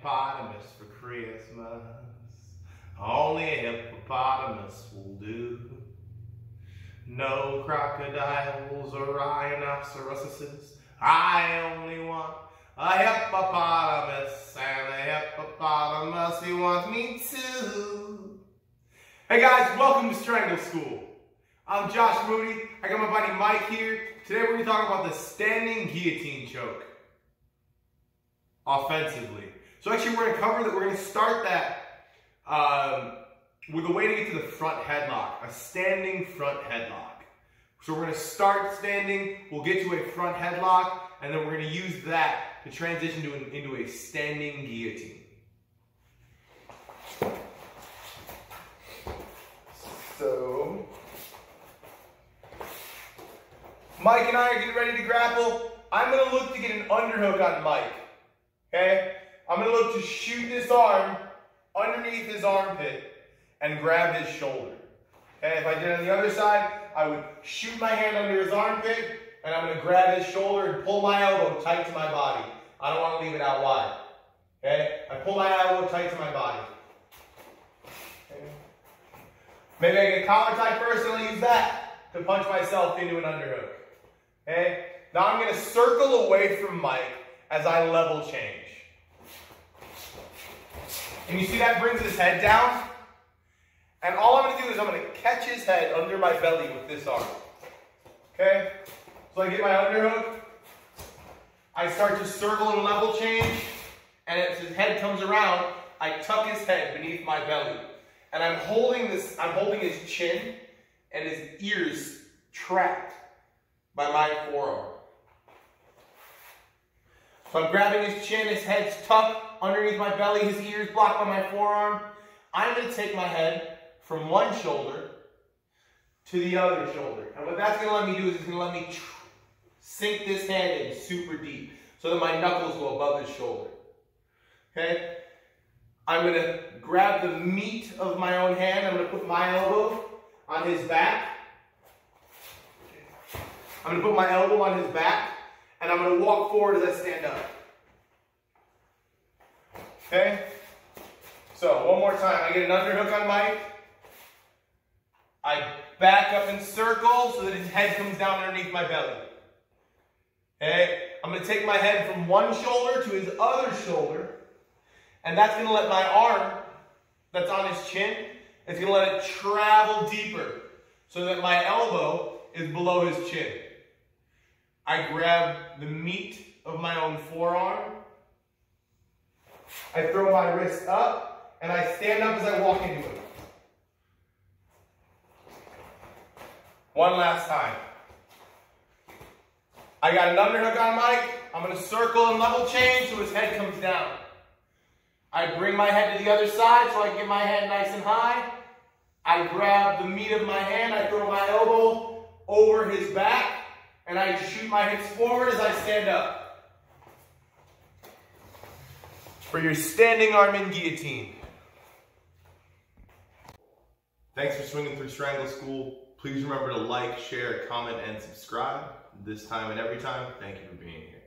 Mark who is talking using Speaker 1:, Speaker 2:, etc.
Speaker 1: hippopotamus for Christmas. Only a hippopotamus will do. No crocodiles or rhinoceroses. I only want a hippopotamus, and a hippopotamus, he wants me too. Hey guys, welcome to Strangle School. I'm Josh Moody. I got my buddy Mike here. Today we're going to talk about the standing guillotine choke offensively. So actually we're to cover that. We're going to start that um, with a way to get to the front headlock, a standing front headlock. So we're to start standing, we'll get to a front headlock, and then we're going to use that to transition to an, into a standing guillotine. So, Mike and I are getting ready to grapple. I'm going to look to get an underhook on Mike. Okay? I'm going to look to shoot this arm underneath his armpit and grab his shoulder. Okay? If I did on the other side, I would shoot my hand under his armpit and I'm going to grab his shoulder and pull my elbow tight to my body. I don't want to leave it out wide. Okay? I pull my elbow tight to my body. Okay? Maybe I get collar tie first and I'll use that to punch myself into an underhook. Okay? Now I'm going to circle away from Mike as I level change. And you see that brings his head down? And all I'm going to do is I'm going to catch his head under my belly with this arm. Okay? So I get my underhook. I start to circle and level change. And as his head comes around, I tuck his head beneath my belly. And I'm holding this, I'm holding his chin and his ears trapped by my forearm. So I'm grabbing his chin, his head's tucked underneath my belly, his ears blocked by my forearm. I'm to take my head from one shoulder to the other shoulder. And what that's to let me do is it's to let me sink this hand in super deep so that my knuckles go above his shoulder. Okay? I'm to grab the meat of my own hand. I'm to put my elbow on his back. I'm to put my elbow on his back. And I'm going to walk forward as I stand up. Okay? So, one more time. I get an underhook on Mike. I back up in circle so that his head comes down underneath my belly. Okay? I'm going to take my head from one shoulder to his other shoulder. And that's going to let my arm that's on his chin, it's going to let it travel deeper so that my elbow is below his chin. I grab the meat of my own forearm. I throw my wrist up and I stand up as I walk into it. One last time. I got an underhook on Mike. I'm to circle and level change so his head comes down. I bring my head to the other side so I can get my head nice and high. I grab the meat of my hand. I throw my elbow over his back. And I shoot my hips forward as I stand up. For your standing arm in guillotine. Thanks for swinging through Strangle School. Please remember to like, share, comment, and subscribe. This time and every time, thank you for being here.